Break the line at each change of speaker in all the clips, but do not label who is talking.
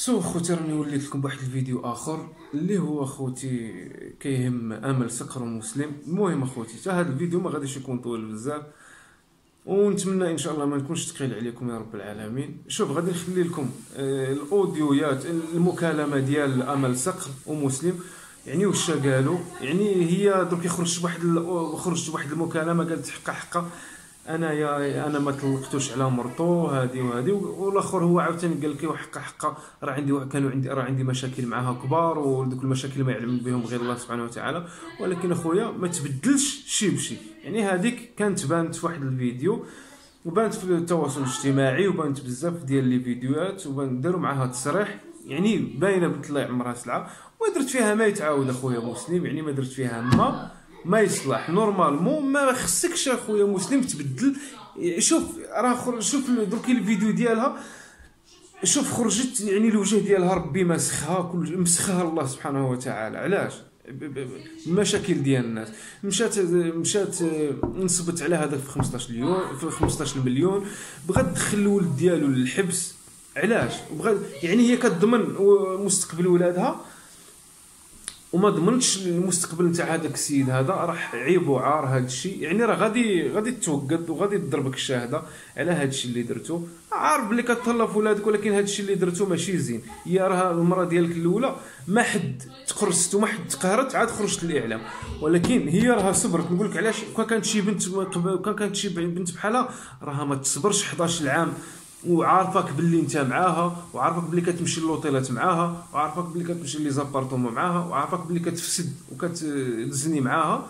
سو خوتي راني وليت لكم بواحد الفيديو آخر اللي هو خوتي كيهم أمل صقر ومسلم. المهم اخوتي حتى هذا الفيديو ما غاديش يكون طويل بزاف. ونتمنى إن شاء الله ما نكونش ثقيل عليكم يا رب العالمين. شوف غادي نخلي لكم آه، الأوديويات المكالمة ديال أمل صقر ومسلم. يعني واش قالوا؟ يعني هي درك خرجت بواحد خرجت بواحد المكالمة قالت حقا حقا. أنا يا أنا ما طلقتوش على مرتو هذه وهذه والآخر هو عاوتاني قال لك حقا حقا راه عندي كانوا عندي راه عندي مشاكل معها كبار ودوك المشاكل ما يعلم بهم غير الله سبحانه وتعالى. ولكن أخويا ما تبدلش شي بشي. يعني هذيك كانت بانت في واحد الفيديو وبانت في التواصل الاجتماعي وبانت بزاف ديال لي فيديوهات وبان داروا معها تصريح يعني باينة بنت الله سلعة. ودرت فيها ما يتعاود أخويا مسلم يعني ما درت فيها ما. ما يصلح. نورمالمون ما خصكش اخويا مسلم تبدل. شوف راه شوف درك الفيديو ديالها. شوف خرجت يعني الوجه ديالها ربي مسخها كل مسخها الله سبحانه وتعالى. علاش؟ المشاكل ديال الناس. مشات مشات نصبت على هذاك في 15 مليون في 15 مليون بغات تدخل الولد ديالو للحبس. علاش؟ بغات يعني هي كتضمن مستقبل ولادها. وما ضمنتش المستقبل نتاع هذاك السيد هذا راح عيب وعار هذا الشيء يعني راه غادي غادي توقد وغادي تضربك الشهادة على هذا الشيء اللي درتو. عارف بلي كتهلا في ولادك ولكن هذا الشيء اللي درتو ماشي زين. هي راه المراه ديالك الأولى ما حد تقرصت وما حد تقهرت عاد خرجت للإعلام. ولكن هي راه صبرت. نقول لك علاش؟ كان كانت شي بنت كان كانت شي بنت بحالها راها ما تصبرش 11 عام وعارفك باللي انت معاها وعارفك باللي كتمشي لوطيلات معاها وعارفك باللي كتمشي لي زابارتومون معاها وعارفك باللي كتفسد وكتزني معاها.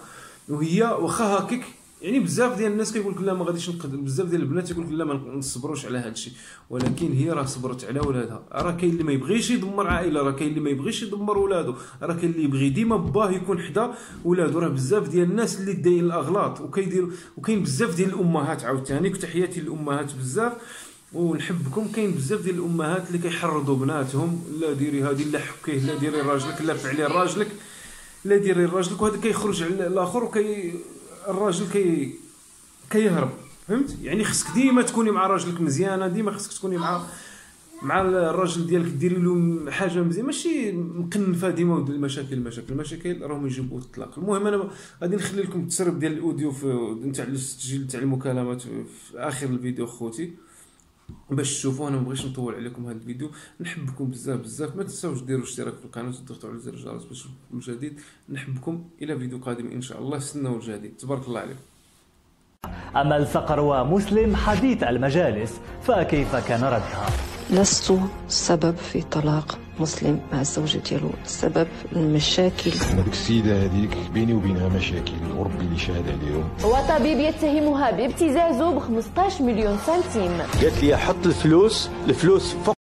وهي واخا هكاك يعني بزاف ديال الناس كيقول لك لا ما غاديش نقدر بزاف ديال البنات يقول لك لا ما نصبروش على هذا الشيء ولكن هي راه صبرت على ولادها. راه كاين اللي ما يبغيش يدمر عائلة راه كاين اللي ما يبغيش يدمر ولادو. راه كاين اللي يبغي ديما باه يكون حدا ولادو. راه بزاف ديال الناس اللي داين الأغلاط وكيدير وكاين بزاف ديال الأمهات عاوتاني وتحياتي للأمهات بزاف. ونحبكم. كاين بزاف ديال الأمهات اللي كيحرضوا بناتهم. لا ديري هذه لا حكيه لا ديري راجلك لا فعلي راجلك لا ديري راجلك وهذا كيخرج على الآخر وكي الراجل كي كيهرب. فهمت؟ يعني خصك ديما تكوني مع راجلك مزيانة ديما خصك تكوني مع مع الراجل ديالك ديري له حاجة مزيانة. ماشي مقنفة ديما المشاكل المشاكل المشاكل راهم يجيبوا الطلاق المهم أنا غادي نخلي لكم التسرب ديال الأوديو في نتاع التسجيل تاع المكالمات في آخر الفيديو خوتي. باش تشوفوا أنا مبغيش نطول عليكم هذا الفيديو. نحبكم بزاف بزاف. ما تنساوش ديروا اشتراك في القناة وتضغطوا على زر الجرس باش الجديد نحبكم. إلى فيديو قادم إن شاء الله. استناو الجديد. تبارك الله عليكم.
أمل صقر ومسلم حديث المجالس فكيف كان ردها؟
لست السبب في طلاق مسلم مع الزوجة ديالو السبب المشاكل.
هذيك السيدة هذيك بيني وبينها مشاكل. وربي اللي شاهد عليهم.
وطبيب يتهمها بابتزازه ب 15 مليون سنتيم.
قالت لي حط الفلوس الفلوس فوق